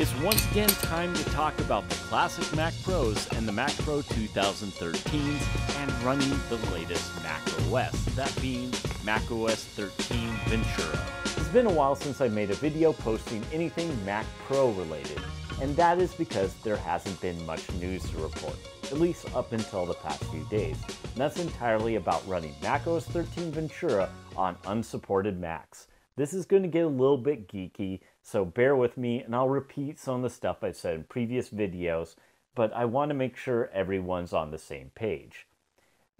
It's once again time to talk about the classic Mac Pros and the Mac Pro 2013s and running the latest Mac OS, that being Mac OS 13 Ventura. It's been a while since I made a video posting anything Mac Pro related, and that is because there hasn't been much news to report, at least up until the past few days. And that's entirely about running Mac OS 13 Ventura on unsupported Macs. This is going to get a little bit geeky, so bear with me and I'll repeat some of the stuff I've said in previous videos, but I want to make sure everyone's on the same page.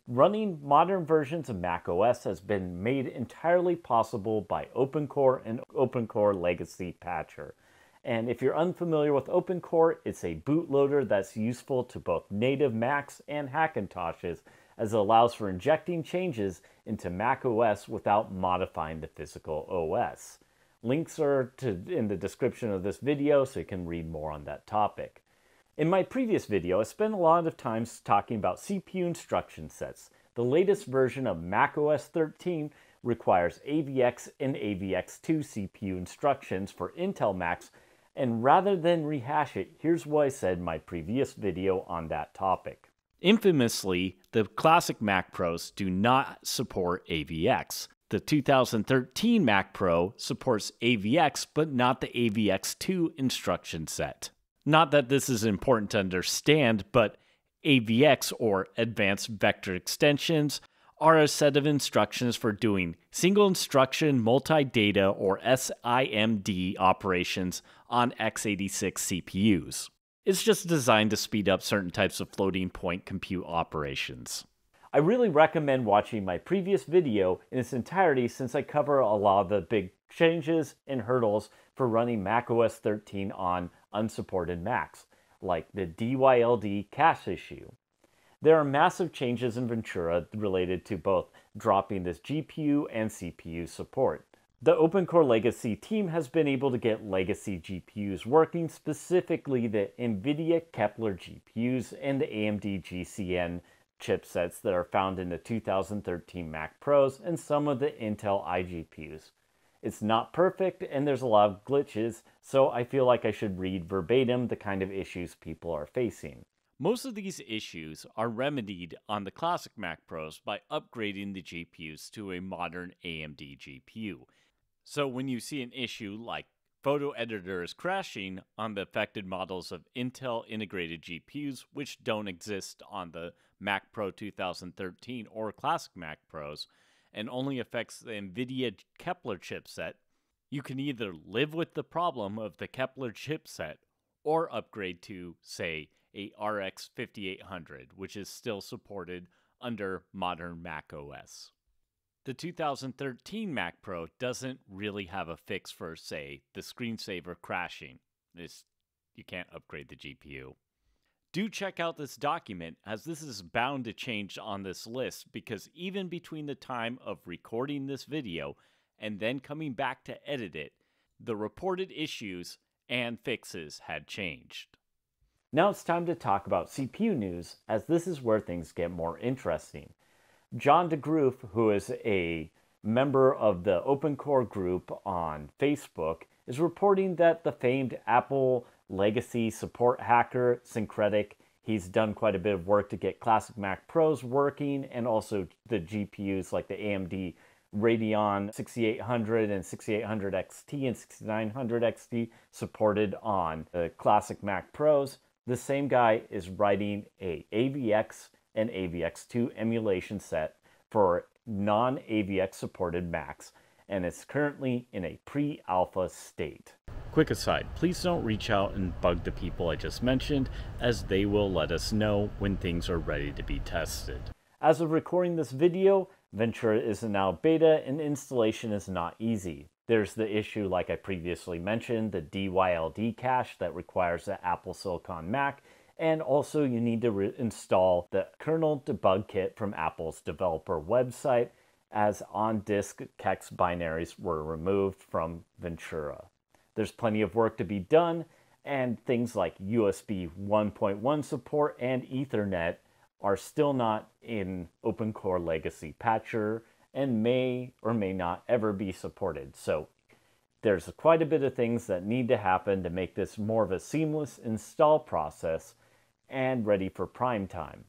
Running modern versions of macOS has been made entirely possible by OpenCore and OpenCore Legacy Patcher. And if you're unfamiliar with OpenCore, it's a bootloader that's useful to both native Macs and Hackintoshes as it allows for injecting changes into Mac OS without modifying the physical OS. Links are to, in the description of this video so you can read more on that topic. In my previous video, I spent a lot of time talking about CPU instruction sets. The latest version of Mac OS 13 requires AVX and AVX2 CPU instructions for Intel Macs, and rather than rehash it, here's what I said in my previous video on that topic. Infamously, the classic Mac Pros do not support AVX. The 2013 Mac Pro supports AVX, but not the AVX2 instruction set. Not that this is important to understand, but AVX, or Advanced Vector Extensions, are a set of instructions for doing single instruction multi data or SIMD operations on x86 CPUs. It's just designed to speed up certain types of floating point compute operations. I really recommend watching my previous video in its entirety since I cover a lot of the big changes and hurdles for running macOS 13 on unsupported Macs, like the DYLD cache issue. There are massive changes in Ventura related to both dropping this GPU and CPU support. The OpenCore Legacy team has been able to get legacy GPUs working, specifically the NVIDIA Kepler GPUs and the AMD GCN chipsets that are found in the 2013 Mac Pros and some of the Intel iGPUs. It's not perfect and there's a lot of glitches, so I feel like I should read verbatim the kind of issues people are facing. Most of these issues are remedied on the classic Mac Pros by upgrading the GPUs to a modern AMD GPU. So when you see an issue like photo Editor is crashing on the affected models of Intel integrated GPUs, which don't exist on the Mac Pro 2013 or classic Mac Pros, and only affects the NVIDIA Kepler chipset, you can either live with the problem of the Kepler chipset or upgrade to, say, a RX 5800, which is still supported under modern Mac OS. The 2013 Mac Pro doesn't really have a fix for, say, the screensaver crashing. It's, you can't upgrade the GPU. Do check out this document as this is bound to change on this list because even between the time of recording this video and then coming back to edit it, the reported issues and fixes had changed. Now it's time to talk about CPU news as this is where things get more interesting. John DeGroof, who is a member of the OpenCore group on Facebook, is reporting that the famed Apple legacy support hacker Syncretic, he's done quite a bit of work to get classic Mac Pros working and also the GPUs like the AMD Radeon 6800 and 6800 XT and 6900 XT supported on the classic Mac Pros. The same guy is writing a AVX and AVX2 emulation set for non AVX supported Macs, and it's currently in a pre alpha state. Quick aside, please don't reach out and bug the people I just mentioned, as they will let us know when things are ready to be tested. As of recording this video, Ventura is now beta and installation is not easy. There's the issue, like I previously mentioned, the DYLD cache that requires the Apple Silicon Mac and also you need to install the kernel debug kit from Apple's developer website as on-disk kext binaries were removed from Ventura. There's plenty of work to be done and things like USB 1.1 support and Ethernet are still not in OpenCore Legacy Patcher and may or may not ever be supported. So There's quite a bit of things that need to happen to make this more of a seamless install process and ready for prime time.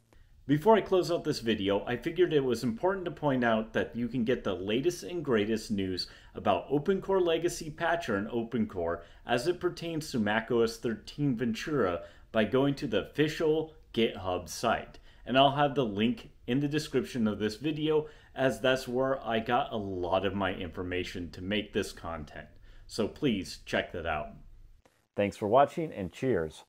Before I close out this video, I figured it was important to point out that you can get the latest and greatest news about OpenCore Legacy Patcher and OpenCore as it pertains to macOS 13 Ventura by going to the official GitHub site. And I'll have the link in the description of this video as that's where I got a lot of my information to make this content. So please check that out. Thanks for watching and cheers.